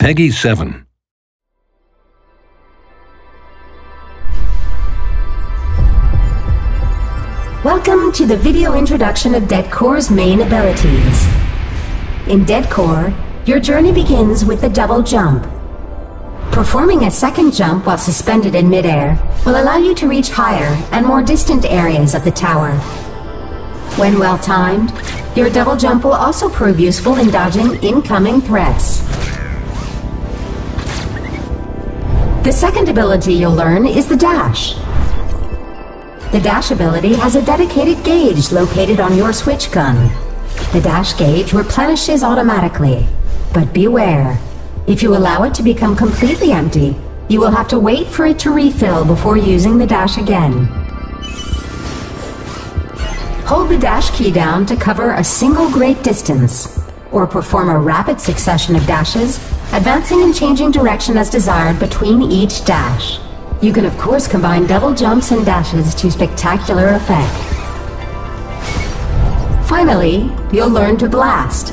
PEGI 7. Welcome to the video introduction of Deadcore's main abilities. In Deadcore, your journey begins with the double jump. Performing a second jump while suspended in midair will allow you to reach higher and more distant areas of the tower. When well timed, your double jump will also prove useful in dodging incoming threats. The second ability you'll learn is the dash. The dash ability has a dedicated gauge located on your switch gun. The dash gauge replenishes automatically, but beware. If you allow it to become completely empty, you will have to wait for it to refill before using the dash again. Hold the dash key down to cover a single great distance, or perform a rapid succession of dashes, advancing and changing direction as desired between each dash. You can of course combine double jumps and dashes to spectacular effect. Finally, you'll learn to blast.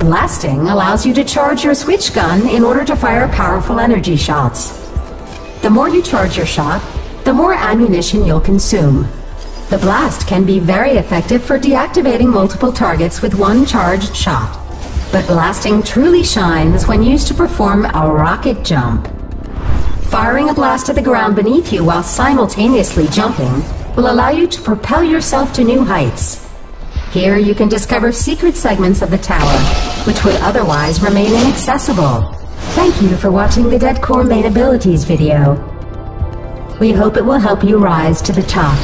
Blasting allows you to charge your switch gun in order to fire powerful energy shots. The more you charge your shot, the more ammunition you'll consume. The blast can be very effective for deactivating multiple targets with one charged shot. But blasting truly shines when used to perform a rocket jump. Firing a blast at the ground beneath you while simultaneously jumping will allow you to propel yourself to new heights. Here you can discover secret segments of the tower, which would otherwise remain inaccessible. Thank you for watching the Deadcore main abilities video. We hope it will help you rise to the top.